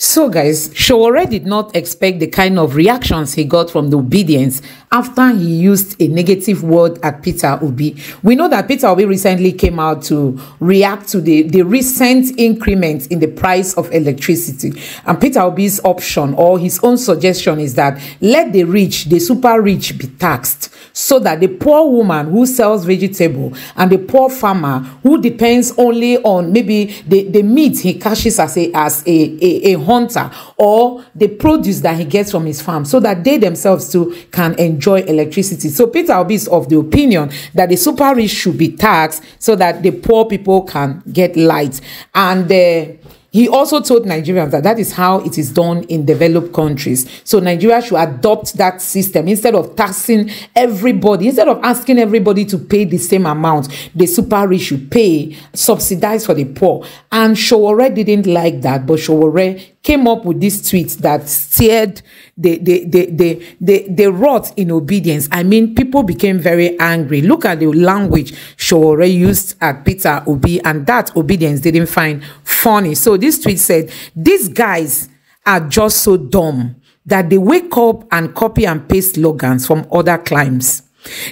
So, guys, Sowore did not expect the kind of reactions he got from the Obidients after he used a negative word at Peter Obi. We know that Peter Obi recently came out to react to the, the recent increment in the price of electricity. And Peter Obi's option or his own suggestion is that let the rich, the super rich, be taxed so that the poor woman who sells vegetable and the poor farmer who depends only on maybe the, the meat he cashes as a as a, a, a hunter or the produce that he gets from his farm so that they themselves too can enjoy electricity. So Peter Obi is of the opinion that the super rich should be taxed so that the poor people can get light. And uh, he also told Nigerians that that is how it is done in developed countries. So Nigeria should adopt that system instead of taxing everybody, instead of asking everybody to pay the same amount, the super rich should pay, subsidize for the poor. And Sowore didn't like that, but Sowore came up with this tweet that steered the the the the the, the rot in Obidients. I mean, people became very angry. Look at the language Sowore used at Peter Obi, and that Obidients didn't find funny. So this tweet said, "These guys are just so dumb that they wake up and copy and paste slogans from other climes."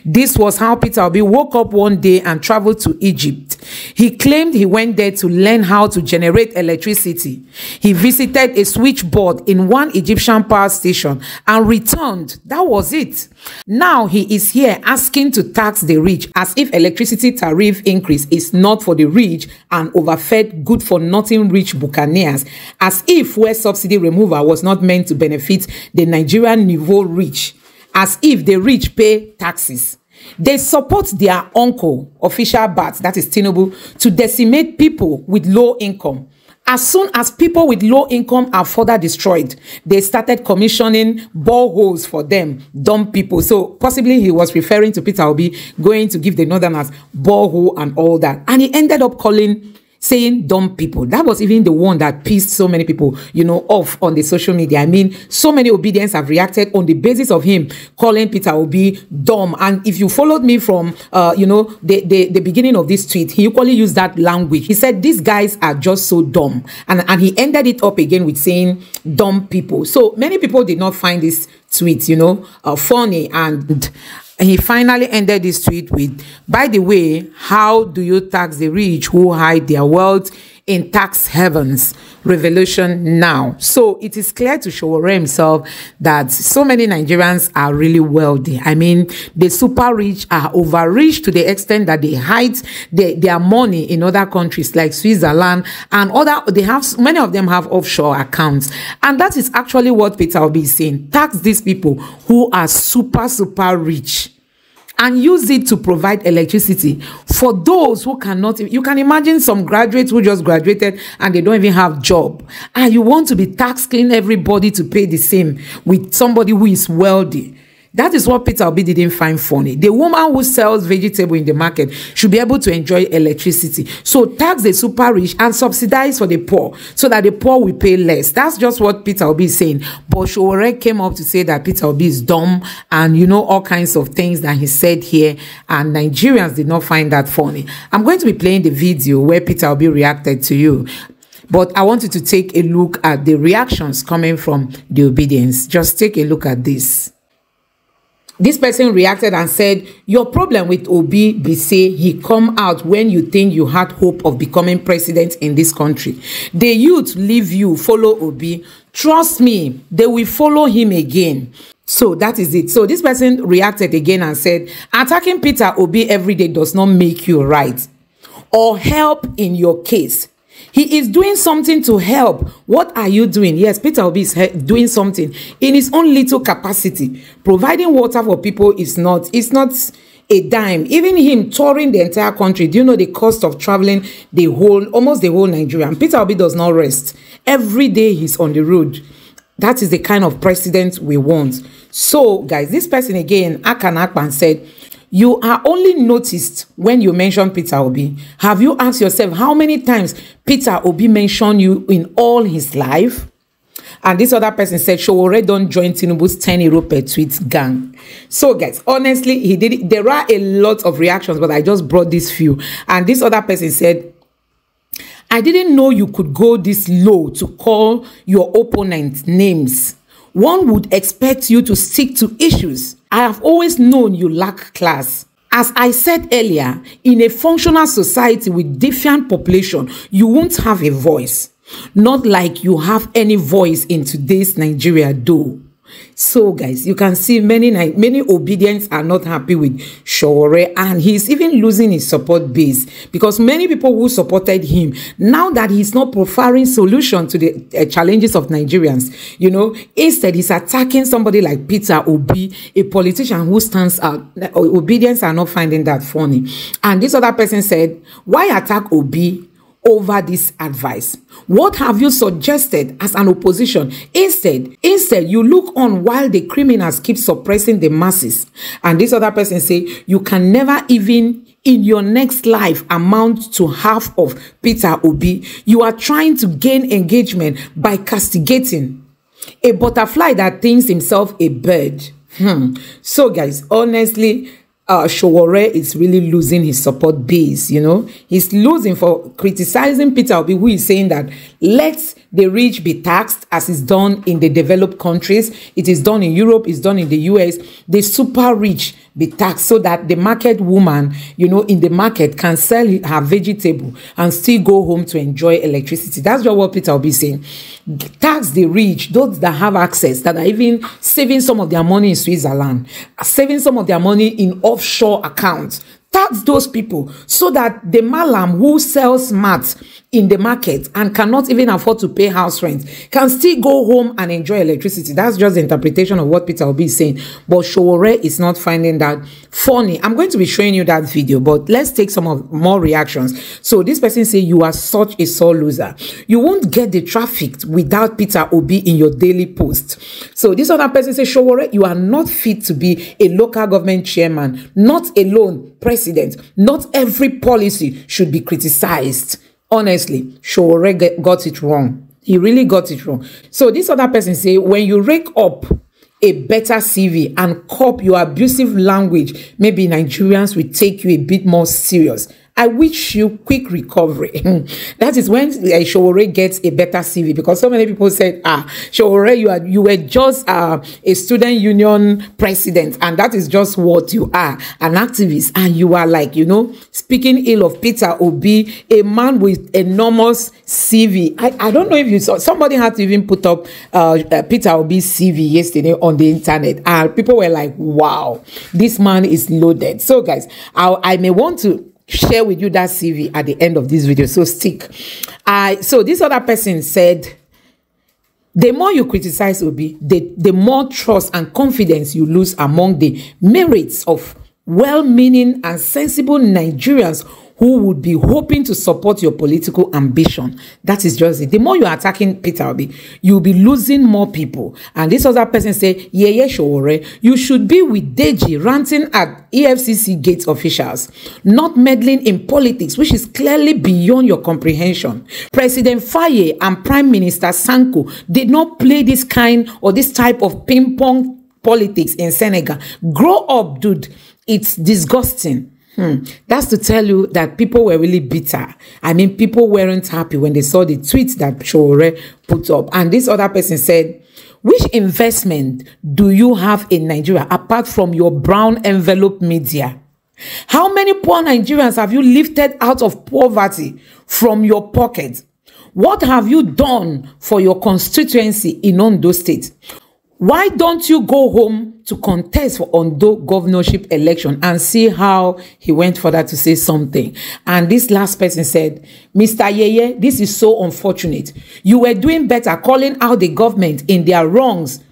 This was how Peter Obi woke up one day and traveled to Egypt. He claimed he went there to learn how to generate electricity. He visited a switchboard in one Egyptian power station and returned. That was it. Now he is here asking to tax the rich as if electricity tariff increase is not for the rich and overfed good for nothing rich buccaneers as if where subsidy removal was not meant to benefit the Nigerian niveau rich as if the rich pay taxes. They support their uncle, official bat, that is Tinubu, to decimate people with low income. As soon as people with low income are further destroyed, they started commissioning boreholes for them, dumb people. So possibly he was referring to Peter Obi going to give the Northerners borehole and all that. And he ended up calling saying dumb people. That was even the one that pissed so many people, you know, off on the social media. I mean, so many Obidients have reacted on the basis of him calling Peter Obi dumb. And if you followed me from, uh, you know, the, the, the beginning of this tweet, he equally used that language. He said, these guys are just so dumb. And, and he ended it up again with saying dumb people. So many people did not find this tweet, you know, uh, funny. And and he finally ended his tweet with, by the way, how do you tax the rich who hide their wealth in tax havens? Revelation now. So it is clear to Sowore himself that so many Nigerians are really wealthy. I mean, the super rich are overrich to the extent that they hide their, their money in other countries like Switzerland and other, they have, many of them have offshore accounts. And that is actually what Peter will be saying. Tax these people who are super, super rich and use it to provide electricity for those who cannot you can imagine some graduates who just graduated and they don't even have job. And you want to be taxing everybody to pay the same with somebody who is wealthy That is what Peter Obi didn't find funny. The woman who sells vegetable in the market should be able to enjoy electricity. So tax the super rich and subsidize for the poor so that the poor will pay less. That's just what Peter Obi is saying. But Sowore came up to say that Peter Obi is dumb and you know all kinds of things that he said here and Nigerians did not find that funny. I'm going to be playing the video where Peter Obi reacted to you. But I want you to take a look at the reactions coming from the Obidients. Just take a look at this. This person reacted and said, Your problem with Obi be say he come out when you think you had hope of becoming president in this country. The youth leave you, follow Obi. Trust me, they will follow him again. So that is it. So this person reacted again and said, Attacking Peter Obi every day does not make you right or help in your case. He is doing something to help. What are you doing? Yes, Peter Obi is doing something in his own little capacity. Providing water for people is not, it's not a dime. Even him touring the entire country, do you know the cost of traveling the whole, almost the whole Nigeria? And Peter Obi does not rest. Every day he's on the road. That is the kind of president we want. So, guys, this person again, Akan Akpan said, You are only noticed when you mention Peter Obi. Have you asked yourself how many times Peter Obi mentioned you in all his life? And this other person said, Sowore don't join Tinubu's 10 euro per tweet gang. So, guys, honestly, he did it. There are a lot of reactions, but I just brought this few. And this other person said, I didn't know you could go this low to call your opponent names. One would expect you to stick to issues. I have always known you lack class. As I said earlier, in a functional society with different population, you won't have a voice. Not like you have any voice in today's Nigeria though. So, guys, you can see many many Obidients are not happy with Sowore, and he's even losing his support base because many people who supported him now that he's not proffering solution to the uh, challenges of Nigerians, you know, instead he's attacking somebody like Peter Obi, a politician who stands out. Obidients are not finding that funny, and this other person said, "Why attack Obi?" Over this advice? What have you suggested as an opposition? Instead, instead, you look on while the criminals keep suppressing the masses. And this other person say, you can never even in your next life amount to half of Peter Obi. You are trying to gain engagement by castigating a butterfly that thinks himself a bird. Hmm. So guys, honestly, uh, Sowore is really losing his support base, you know. He's losing for criticizing Peter Obi, who is saying that let the rich be taxed as is done in the developed countries. It is done in Europe, it's done in the US. The super rich be taxed so that the market woman, you know, in the market can sell her vegetable and still go home to enjoy electricity. That's just what Peter will be saying. Tax the rich, those that have access, that are even saving some of their money in Switzerland, saving some of their money in offshore accounts those people so that the malam who sells mats in the market and cannot even afford to pay house rent can still go home and enjoy electricity. That's just the interpretation of what Peter will be saying. But Sowore is not finding that funny. I'm going to be showing you that video, but let's take some of more reactions. So this person say you are such a sore loser. You won't get the traffic without Peter Obi in your daily post. So this other person say Sowore, you are not fit to be a local government chairman, not alone president. Not every policy should be criticized. Honestly, Showore got it wrong. He really got it wrong. So this other person say, when you rake up a better CV and cop your abusive language, maybe Nigerians will take you a bit more serious. I wish you quick recovery. that is when uh, Sowore gets a better CV because so many people said, ah, Sowore, you are you were just uh, a student union president, and that is just what you are, an activist, and you are like, you know, speaking ill of Peter Obi, a man with enormous CV. I, I don't know if you saw somebody had to even put up uh, uh, Peter Obi's CV yesterday on the internet, and people were like, wow, this man is loaded. So, guys, I, I may want to share with you that CV at the end of this video. So stick. I so this other person said, the more you criticize Obi, the, the more trust and confidence you lose among the merits of well-meaning and sensible Nigerians who would be hoping to support your political ambition. That is just it. The more you're attacking Peter Obi, you'll be losing more people. And this other person say, yeah, yeah, sure, you should be with Deji ranting at EFCC gate officials, not meddling in politics, which is clearly beyond your comprehension. President Faye and Prime Minister Sonko did not play this kind or this type of ping-pong politics in Senegal. Grow up, dude. It's disgusting. Hmm. That's to tell you that people were really bitter. I mean, people weren't happy when they saw the tweet that Sowore put up. And this other person said, which investment do you have in Nigeria apart from your brown envelope media? How many poor Nigerians have you lifted out of poverty from your pocket? What have you done for your constituency in Ondo State? Why don't you go home to contest for Ondo governorship election and see how he went further to say something? And this last person said, Mr. Yeye, this is so unfortunate. You were doing better calling out the government in their wrongs,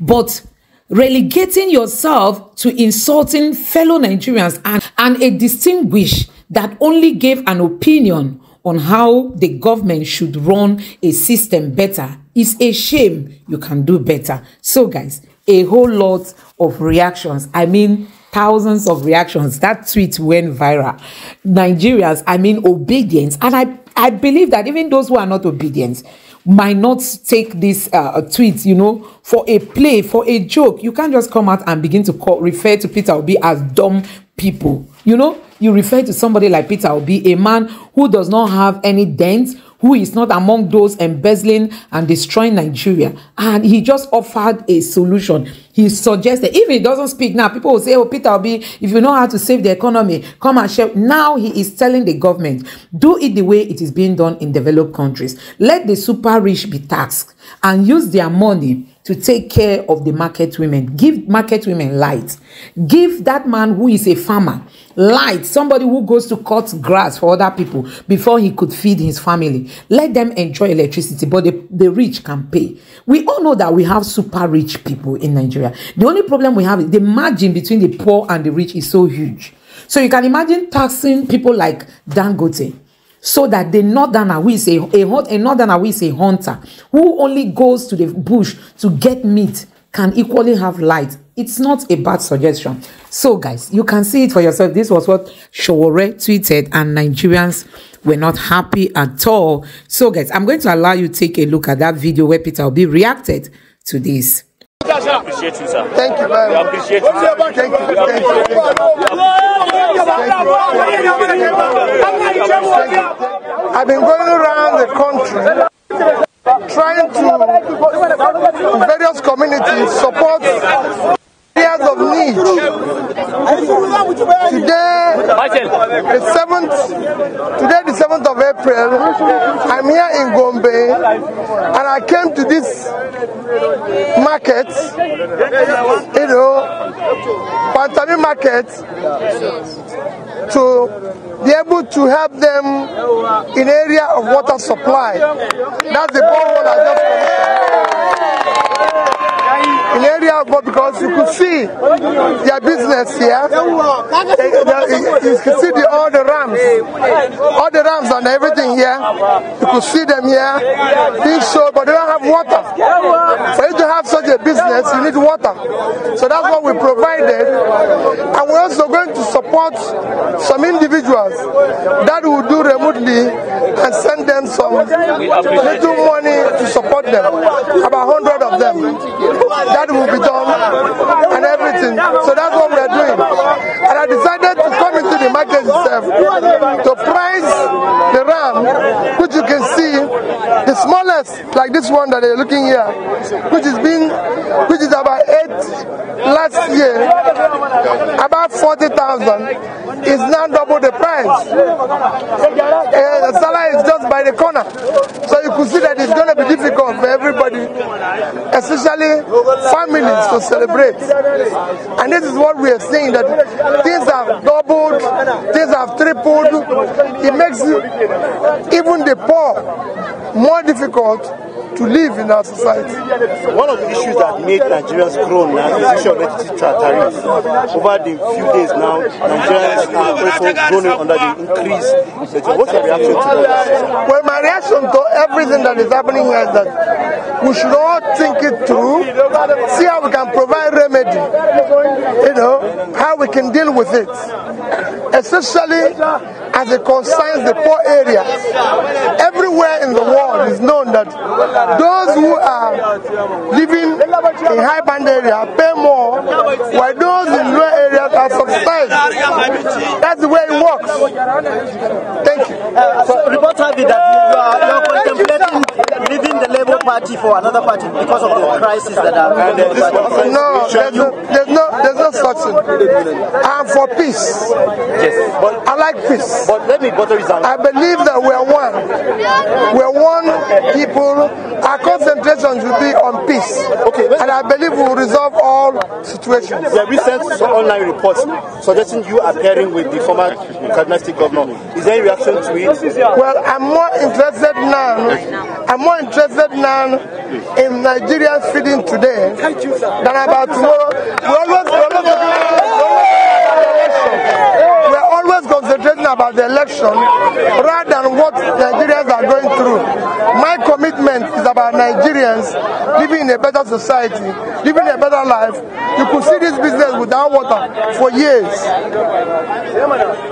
but relegating yourself to insulting fellow Nigerians and, and a distinguished that only gave an opinion on how the government should run a system better. It's a shame you can do better. So, guys, a whole lot of reactions. I mean, thousands of reactions. That tweet went viral. Nigerians, I mean, Obidients. And I, I believe that even those who are not Obidient might not take this uh, tweet, you know, for a play, for a joke. You can't just come out and begin to call, refer to Peter Obi as dumb people. You know, you refer to somebody like Peter Obi, a man who does not have any dent, who is not among those embezzling and destroying Nigeria. And he just offered a solution. He suggested, if he doesn't speak now, people will say, Oh, Peter Obi, if you know how to save the economy, come and share. Now he is telling the government, do it the way it is being done in developed countries. Let the super rich be taxed and use their money to take care of the market women. Give market women light. Give that man who is a farmer light. Somebody who goes to cut grass for other people before he could feed his family. Let them enjoy electricity, but the, the rich can pay. We all know that we have super rich people in Nigeria. The only problem we have is the margin between the poor and the rich is so huge. So you can imagine taxing people like Dangote so that the northerner who is a, a, a northerner who is a hunter who only goes to the bush to get meat can equally have light. It's not a bad suggestion. So guys you can see it for yourself. This was what Sowore tweeted and Nigerians were not happy at all. So guys I'm going to allow you take a look at that video where Peter will be reacted to this We appreciate you, sir. Thank you very much. Thank you. Thank you. I've been going around the country trying to, various communities, support. Today, the seventh, today the seventh of April, I'm here in Gombe, and I came to this market, you know, Pantami market, to be able to help them in area of water supply. That's the borehole I just area water, because you could see their business here. You could see the, all the ramps, all the rams and everything here. You could see them here being sold, but they don't have water. For you to have such a business, you need water. So that's what we provided. And we're also going to support some individuals that will do remotely and send them some little money to support them. About 100 of them. That will be done and everything. So that's what we're doing. And I decided to come into the market itself to price the ram, which you can see, the smallest, like this one that you're looking here, which is being, which is about eight last year, about 40,000, is now double the price. Uh, the Sallah is just by the corner. So you could see that it's going to be difficult especially families to celebrate. And this is what we are saying that things have doubled, things have tripled. It makes even the poor more difficult to live in our society. One of the issues that made Nigerians groan now is the issue of electricity tariffs. Over the few days now, Nigerians are also groaning under the increase. What's your reaction to that? Well, my reaction to everything that is happening here is that we should all think it through, see how we can provide remedy, you know, how we can deal with it, especially as it concerns the poor areas. Everywhere in the world is known that those who are living in high band area pay more, while those in low areas are subsidized. That's the way it works. Thank you. So reports have it that you are, you are contemplating leaving the Labour Party for another party because of the crisis that are And uh, this No, there's no, there's no, there's no thing. I'm for peace. yes, but I like peace. but let me bother you down. I believe that we're one. We're one people. Our concentration should be on peace. Okay, And I believe we'll resolve all situations. There are recent online reports suggesting you appearing with the former Kaduna State Governor. Is there any reaction to it? Well, I'm more interested now. I'm more interested now in Nigerians feeding today than about tomorrow. We always, we always, we're always concentrating about the election rather than what Nigerians are going through. My commitment is about Nigerians living in a better society, living a better life. You could see this business without water for years.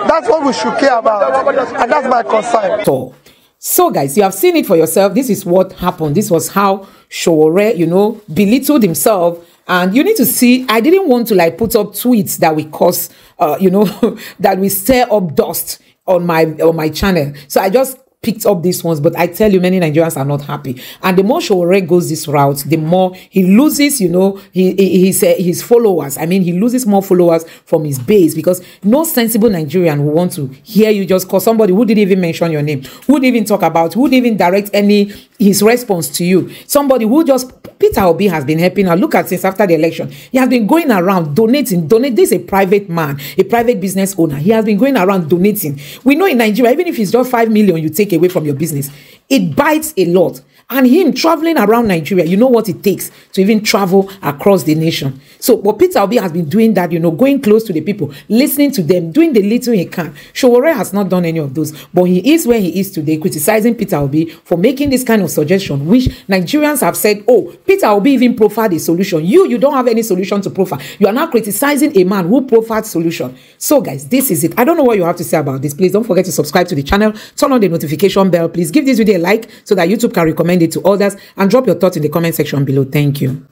That's what we should care about, and that's my concern. all. So, guys, you have seen it for yourself. This is what happened. This was how Showore, you know, belittled himself. And you need to see, I didn't want to like put up tweets that we cause, uh, you know, that we stir up dust on my on my channel. So I just picked up these ones, but I tell you, many Nigerians are not happy. And the more Sowore goes this route, the more he loses, you know, he, he, his, uh, his followers. I mean, he loses more followers from his base because no sensible Nigerian will want to hear you just call somebody who didn't even mention your name, who didn't even talk about, who didn't even direct any his response to you. Somebody who just Peter Obi has been helping out. Look at since after the election, he has been going around donating. Donate. This is a private man, a private business owner. He has been going around donating. We know in Nigeria, even if it's just five million you take away from your business, it bites a lot. And him traveling around Nigeria, you know what it takes to even travel across the nation. So, but Peter Obi has been doing that, you know, going close to the people, listening to them, doing the little he can. Sowore has not done any of those, but he is where he is today, criticizing Peter Obi for making this kind of suggestion, which Nigerians have said, oh, Peter Obi even profiled a solution. You, you don't have any solution to profile. You are now criticizing a man who profiled solution. So, guys, this is it. I don't know what you have to say about this. Please don't forget to subscribe to the channel, turn on the notification bell. Please give this video like so that YouTube can recommend it to others and drop your thoughts in the comment section below. Thank you.